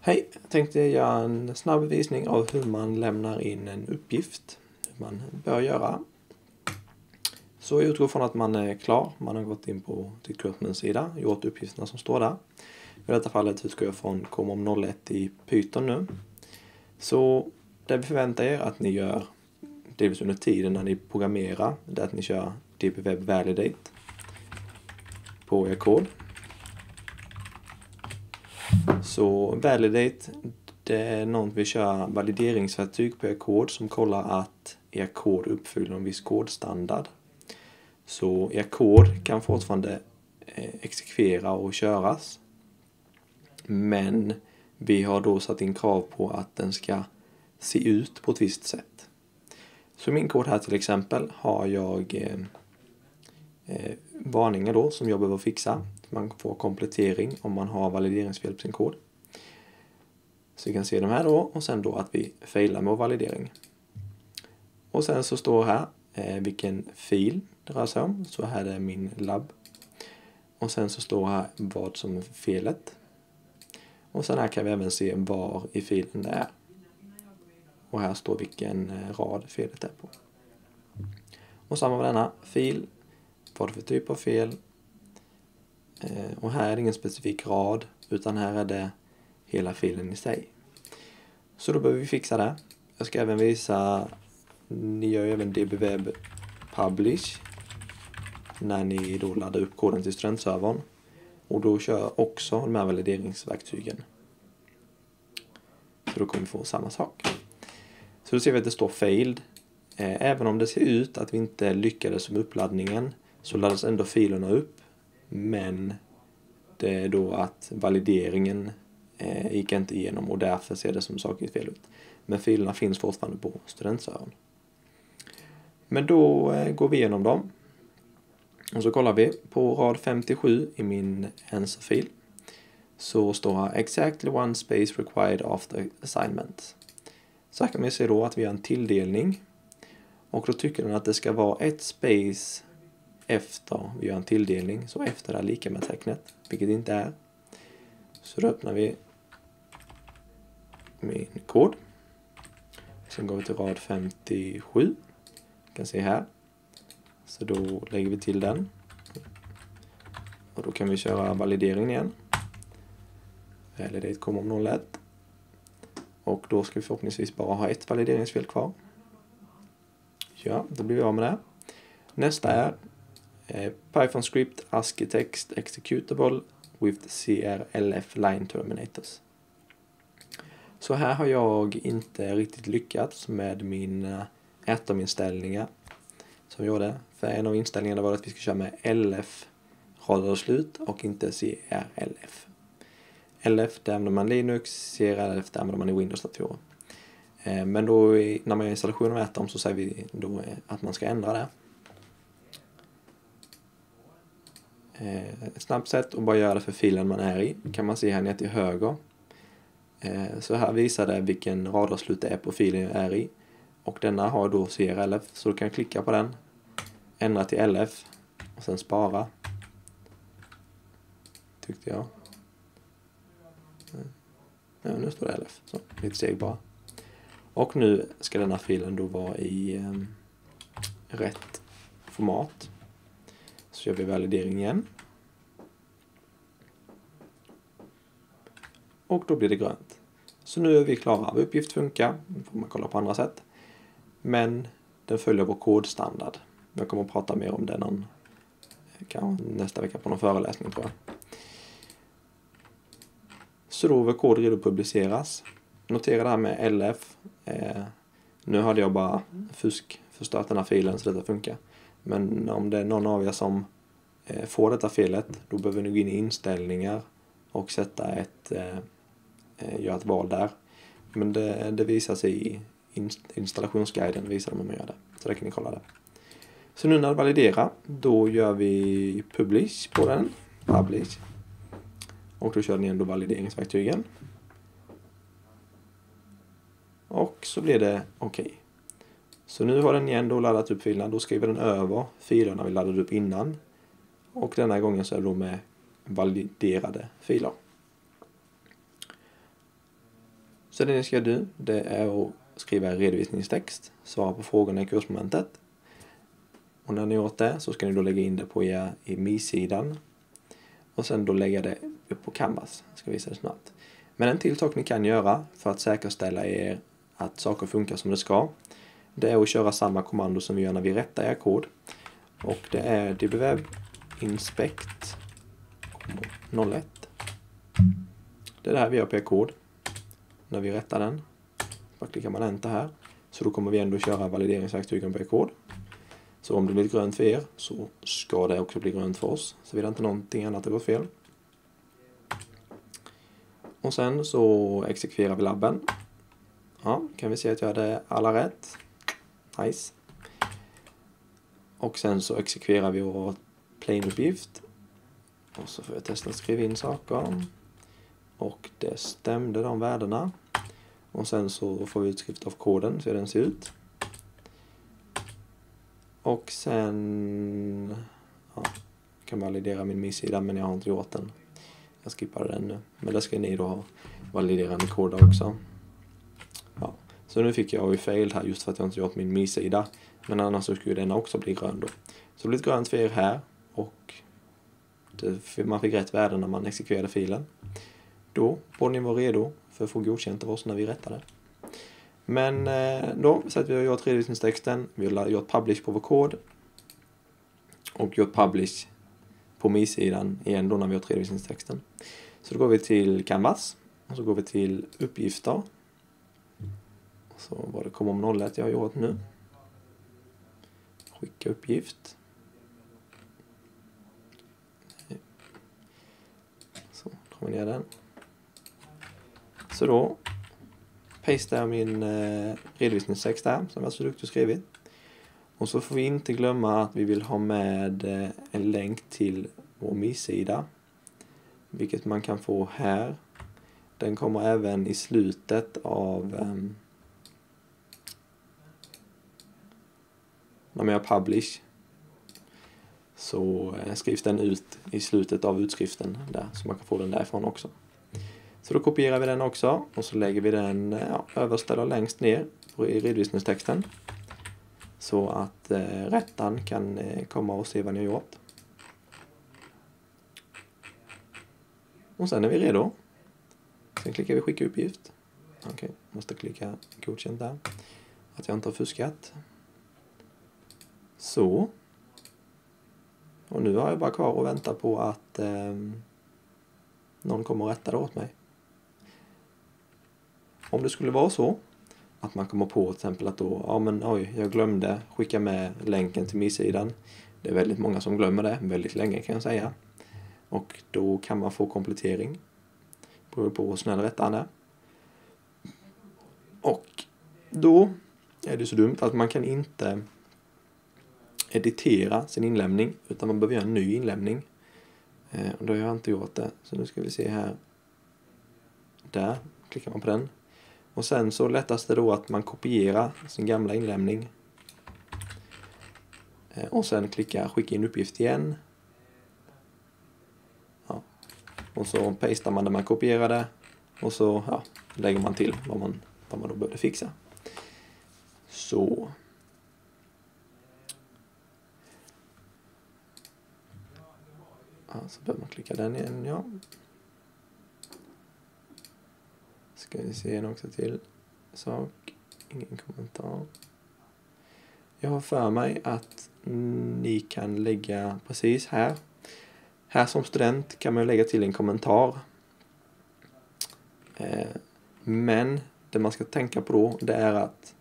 Hej! Jag tänkte göra en snabb visning av hur man lämnar in en uppgift. Hur man bör göra. Så jag utgår från att man är klar. Man har gått in på Recruitments sida, och gjort uppgifterna som står där. I detta fallet utgår jag från Komom 01 i Python nu. Så det vi förväntar er att ni gör, delvis under tiden när ni programmerar, det är att ni kör dbweb validate på er kod. Så validate, det är något vi kör valideringsverktyg på er kod som kollar att er kod uppfyller en viss kodstandard. Så er kod kan fortfarande eh, exekvera och köras. Men vi har då satt in krav på att den ska se ut på ett visst sätt. Så min kod här till exempel har jag eh, eh varningar då som jag behöver fixa. Man får komplettering om man har valideringsfel på sin kod. Så vi kan se de här då och sen då att vi failar med vår validering. Och sen så står här eh, vilken fil det rör sig om. Så här är min labb. Och sen så står här vad som är felet. Och sen här kan vi även se var i filen det är. Och här står vilken eh, rad felet är på. Och samma med denna fil. Vad för typ av fel. Eh, och här är det ingen specifik rad utan här är det hela filen i sig. Så då behöver vi fixa det. Jag ska även visa, ni gör ju även dbweb publish när ni då laddar upp koden till studentservern. Och då kör jag också de här valideringsverktygen. Så då kommer vi få samma sak. Så då ser vi att det står failed. Eh, även om det ser ut att vi inte lyckades med uppladdningen så laddas ändå filerna upp. Men det är då att valideringen eh, gick inte igenom och därför ser det som saker fel ut. Men filerna finns fortfarande på studentservern. Men då eh, går vi igenom dem. Och så kollar vi på rad 57 i min answer-fil. Så står här exactly one space required after assignment. Så här kan vi se då att vi har en tilldelning. Och då tycker den att det ska vara ett space efter vi gör en tilldelning. Så efter det är lika med tecknet, vilket det inte är. Så då öppnar vi min kod. Sen går vi till rad 57. Vi kan se här. Så då lägger vi till den. Och då kan vi köra valideringen igen. Validate kommer om 01. Och då ska vi förhoppningsvis bara ha ett valideringsfel kvar. Ja, då blir vi av med det. Nästa är Eh, Python script ASCII text executable with CRLF line terminators. Så här har jag inte riktigt lyckats med min eh, Atom-inställningar som vi gjorde. För en av inställningarna var att vi ska köra med LF rader och slut och inte CRLF. LF där använder man Linux, CRLF där använder man i Windows-datorer. Eh, men då när man gör installation av Atom så säger vi då att man ska ändra det. Eh, Eh, ett snabbt sätt att bara göra det för filen man är i kan man se här nere till höger. Eh, så här visar det vilken radarslut det är på filen jag är i. Och denna har då CRLF så du kan klicka på den, ändra till LF och sen spara. Tyckte jag. Eh, ja, nu står det LF, så lite steg bara. Och nu ska denna filen då vara i eh, rätt format. Så gör vi validering igen. Och då blir det grönt. Så nu är vi klara. Uppgift funkar. Nu får man kolla på andra sätt. Men den följer vår kodstandard. Jag kommer att prata mer om det någon, nästa vecka på någon föreläsning tror jag. Så då är vår kod redo att publiceras. Notera det här med LF. Eh, nu hade jag bara fusk förstört den här filen så detta funkar. Men om det är någon av er som eh, får detta felet, då behöver ni gå in i inställningar och sätta ett, eh, eh göra ett val där. Men det, det visar sig i installationsguiden visar de hur man gör det. Så där kan ni kolla det. Så nu när det validerar, då gör vi publish på den. Publish. Och då kör den igen då valideringsverktygen. Och så blir det okej. Okay. Så nu har den igen då laddat upp filerna. Då skriver den över filerna vi laddade upp innan. Och denna gången så är det då med validerade filer. Så det ni ska göra det är att skriva redovisningstext, svara på frågorna i kursmomentet. Och när ni gjort det så ska ni då lägga in det på er i Mi-sidan. Och sen då lägga det upp på Canvas. Jag ska visa det snart. Men en till sak ni kan göra för att säkerställa er att saker funkar som det ska. Det är att köra samma kommando som vi gör när vi rättar er kod. Och det är dbweb inspect 01. Det är det här vi gör på er kod. När vi rättar den. Bara klickar man enter här. Så då kommer vi ändå köra valideringsverktygen på er kod. Så om det blir grönt för er så ska det också bli grönt för oss. Så inte någonting annat har gått fel. Och sen så exekverar vi labben. Ja, kan vi se att jag hade alla rätt. Nice. Och sen så exekverar vi vår plain-uppgift. Och så får jag testa att skriva in saker. Och det stämde de värdena. Och sen så får vi utskrift av koden, så den ser ut. Och sen ja, kan validera min missida men jag har inte gjort den. Jag skippade den nu. Men det ska ni då ha validerande koder också. Så nu fick jag ju failed här just för att jag inte gjort min mi-sida. Men annars så skulle denna också bli grön då. Så det blir grönt fel här och det, man fick rätt värde när man exekverade filen. Då borde ni vara redo för att få godkänt av oss när vi rättar det. Men eh, då, så att vi har gjort redovisningstexten, vi har gjort publish på vår kod och gjort publish på mi-sidan igen då när vi har gjort redovisningstexten. Så då går vi till Canvas och så går vi till uppgifter. Så vad det kommer om 01 jag har gjort nu. Skicka uppgift. Så drar vi ner den. Så då pastar jag min eh, redovisningstext där som jag så duktigt skrivit. Och så får vi inte glömma att vi vill ha med eh, en länk till vår Mi-sida. Vilket man kan få här. Den kommer även i slutet av eh, när man gör publish så eh, skrivs den ut i slutet av utskriften där så man kan få den därifrån också. Så då kopierar vi den också och så lägger vi den eh, ja, överst eller längst ner i redovisningstexten. Så att eh, rättaren kan eh, komma och se vad ni har gjort. Och sen är vi redo. Sen klickar vi skicka uppgift. Okej, okay, måste klicka godkänt där. Att jag inte har fuskat. Så. Och nu har jag bara kvar att vänta på att eh, någon kommer och rättar det åt mig. Om det skulle vara så att man kommer på till exempel att då, ja men oj, jag glömde skicka med länken till missidan. Det är väldigt många som glömmer det, väldigt länge kan jag säga. Och då kan man få komplettering. Beror på hur snäll rättaren är. Och då är det så dumt att man kan inte editera sin inlämning utan man behöver göra en ny inlämning. Eh, och då har jag inte gjort det. Så nu ska vi se här. Där klickar man på den. Och sen så lättas det då att man kopierar sin gamla inlämning. Eh, och sen klicka skicka in uppgift igen. Ja. Och så pastar man det man kopierade. Och så ja, lägger man till vad man, vad man då behövde fixa. Så. Så behöver man klicka den igen, ja. Ska vi se en också till sak. Ingen kommentar. Jag har för mig att ni kan lägga precis här. Här som student kan man lägga till en kommentar. Eh, men det man ska tänka på då det är att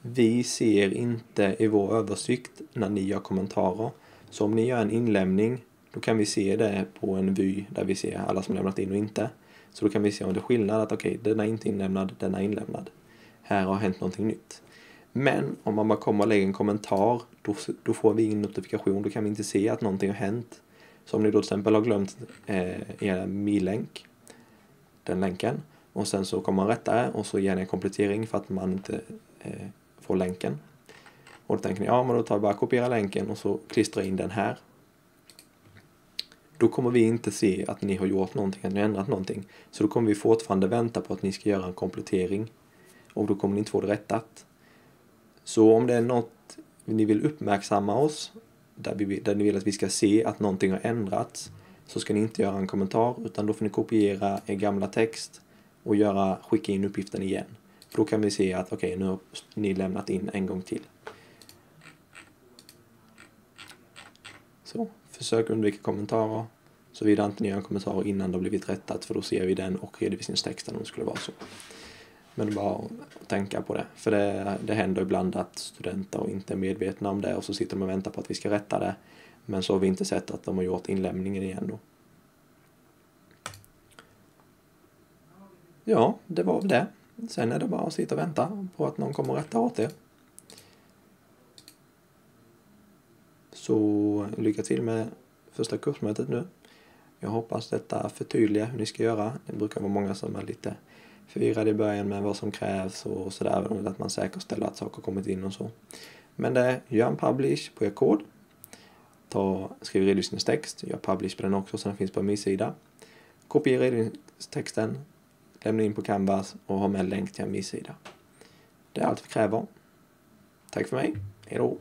vi ser inte i vår översikt när ni gör kommentarer. Så om ni gör en inlämning då kan vi se det på en vy där vi ser alla som lämnat in och inte. Så då kan vi se om det är skillnad att okej, okay, den är inte inlämnad, den är inlämnad. Här har hänt någonting nytt. Men om man bara kommer och lägger en kommentar, då, då får vi ingen notifikation. Då kan vi inte se att någonting har hänt. Så om ni då till exempel har glömt eh, er mi-länk, den länken, och sen så kommer man rätta det och så ger ni en komplettering för att man inte eh, får länken. Och då tänker ni, ja men då tar jag bara kopiera länken och så klistrar in den här. Då kommer vi inte se att ni har gjort någonting, att ni har ändrat någonting. Så då kommer vi fortfarande vänta på att ni ska göra en komplettering. Och då kommer ni inte få det rättat. Så om det är något ni vill uppmärksamma oss, där, vi, där ni vill att vi ska se att någonting har ändrats, så ska ni inte göra en kommentar, utan då får ni kopiera er gamla text och göra, skicka in uppgiften igen. För då kan vi se att okej, okay, nu har ni lämnat in en gång till. Så, försök undvika kommentarer. Såvida inte ni gör en kommentar innan det har blivit rättat, för då ser vi den och redovisningstexten om det skulle vara så. Men bara att tänka på det. För det, det händer ibland att studenter inte är medvetna om det och så sitter de och väntar på att vi ska rätta det. Men så har vi inte sett att de har gjort inlämningen igen då. Ja, det var väl det. Sen är det bara att sitta och vänta på att någon kommer och rätta åt det. Så lycka till med första kursmötet nu. Jag hoppas detta förtydligar hur ni ska göra. Det brukar vara många som är lite förvirrade i början med vad som krävs och sådär. Att man säkerställer att saker kommit in och så. Men det är gör en publish på er kod. Ta, skriv redovisningstext, gör publish på den också så den finns på min sida. Kopiera redovisningstexten, lämna in på Canvas och ha med länk till en sida. Det är allt vi kräver. Tack för mig. hejdå!